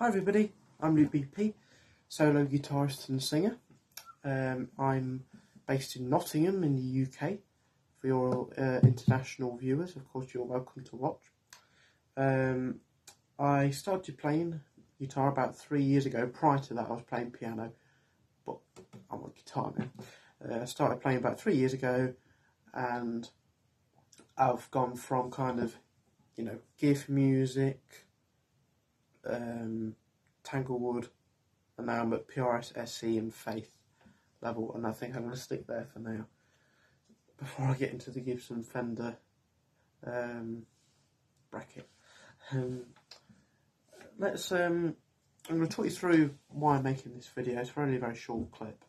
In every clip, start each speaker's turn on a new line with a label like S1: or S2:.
S1: Hi everybody, I'm Luke BP, solo guitarist and singer. Um, I'm based in Nottingham in the UK. For your uh, international viewers, of course, you're welcome to watch. Um, I started playing guitar about three years ago. Prior to that, I was playing piano, but I'm on guitar now. Uh, I started playing about three years ago, and I've gone from kind of, you know, GIF music, um, Tanglewood, and now I'm at PRS SE and Faith level, and I think I'm going to stick there for now. Before I get into the Gibson Fender um, bracket, um, let's. Um, I'm going to talk you through why I'm making this video. It's really a very short clip.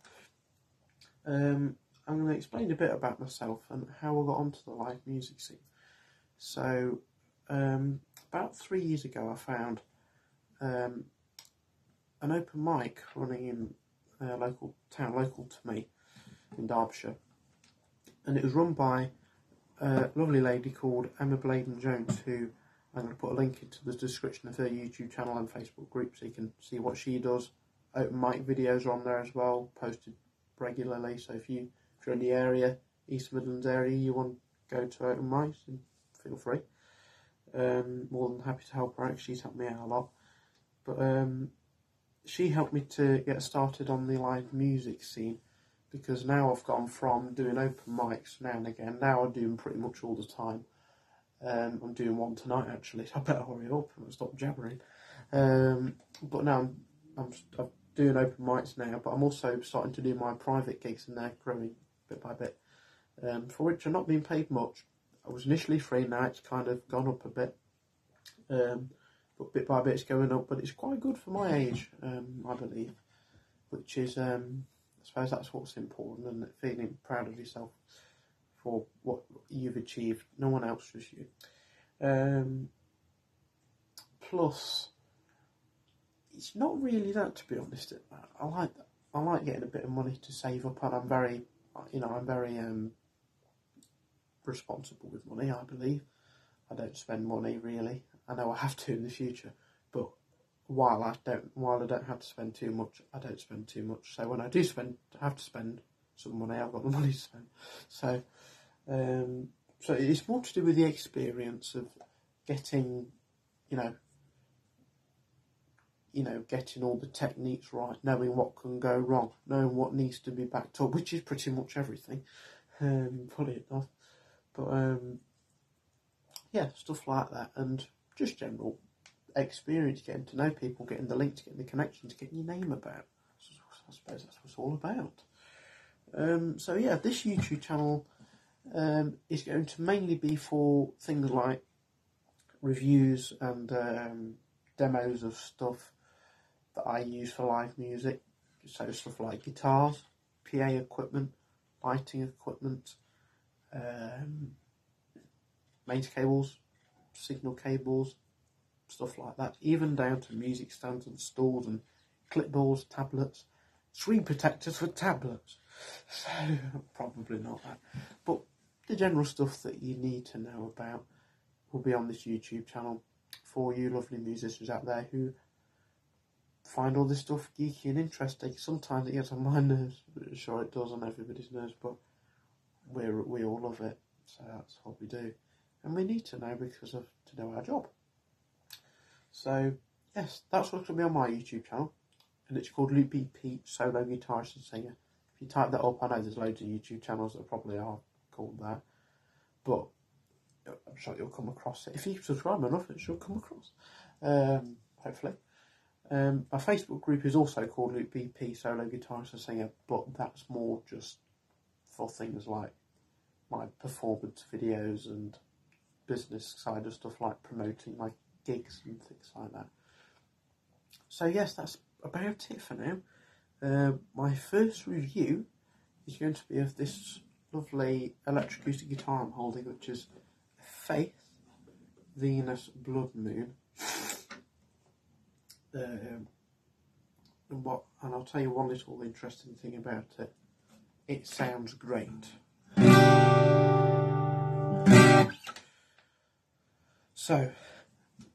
S1: Um, I'm going to explain a bit about myself and how I got onto the live music scene. So, um, about three years ago, I found um, an open mic running in a local town, local to me, in Derbyshire, and it was run by a lovely lady called Emma Bladon Jones, who I'm going to put a link into the description of her YouTube channel and Facebook group so you can see what she does. Open mic videos are on there as well, posted regularly. So if you if you're in the area, East Midlands area, you want to go to open mics, feel free. Um, more than happy to help her out. She's helped me out a lot. But um, she helped me to get started on the live music scene because now I've gone from doing open mics now and again. Now I do them pretty much all the time. Um, I'm doing one tonight actually, I better hurry up and stop jabbering. Um, but now I'm, I'm, I'm, doing open mics now, but I'm also starting to do my private gigs and they're growing bit by bit, um, for which I'm not being paid much. I was initially free, now it's kind of gone up a bit. Um, but bit by bit it's going up, but it's quite good for my age, um, I believe, which is, um, I suppose that's what's important, and feeling proud of yourself for what you've achieved. No one else, just you. Um, plus, it's not really that, to be honest. I like that. I like getting a bit of money to save up, and I'm very, you know, I'm very um, responsible with money. I believe I don't spend money really. I know I have to in the future, but while I don't, while I don't have to spend too much, I don't spend too much. So when I do spend, I have to spend some money, I've got the money to spend. So, um, so it's more to do with the experience of getting, you know, you know, getting all the techniques right, knowing what can go wrong, knowing what needs to be backed up, which is pretty much everything, um, funny enough. But um, yeah, stuff like that, and just general experience, getting to know people, getting the links, getting the connections, getting your name about. I suppose that's what it's all about. Um, so yeah, this YouTube channel um, is going to mainly be for things like reviews and um, demos of stuff that I use for live music. So stuff like guitars, PA equipment, lighting equipment, um, mains cables, signal cables, stuff like that, even down to music stands and stools and clipboards, tablets, screen protectors for tablets. So, probably not that. But the general stuff that you need to know about will be on this YouTube channel for you lovely musicians out there who find all this stuff geeky and interesting. Sometimes it gets on my nerves, sure it does on everybody's nerves, but we we all love it, so that's what we do and we need to know because of to know our job. So yes, that's what's going to be on my YouTube channel, and it's called Luke BP Solo Guitarist and Singer. If you type that up, I know there's loads of YouTube channels that probably are called that, but I'm sure you'll come across it. If you subscribe enough, it should come across. Um, hopefully. Um, my Facebook group is also called Luke BP Solo Guitarist and Singer, but that's more just for things like my performance videos and business side of stuff like promoting my gigs and things like that. So yes, that's about it for now. Uh, my first review is going to be of this lovely electroacoustic guitar I'm holding, which is Faith Venus Blood Moon. Um, and what? And I'll tell you one little interesting thing about it. It sounds great. So,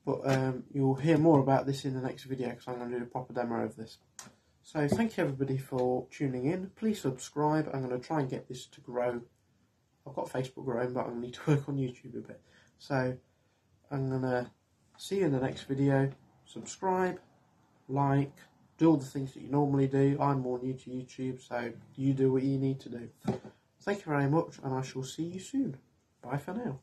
S1: but um, you'll hear more about this in the next video because I'm going to do a proper demo of this. So thank you everybody for tuning in. Please subscribe. I'm going to try and get this to grow. I've got Facebook growing, but I'm going to need to work on YouTube a bit. So I'm going to see you in the next video. Subscribe, like, do all the things that you normally do. I'm more new to YouTube, so you do what you need to do. Thank you very much, and I shall see you soon. Bye for now.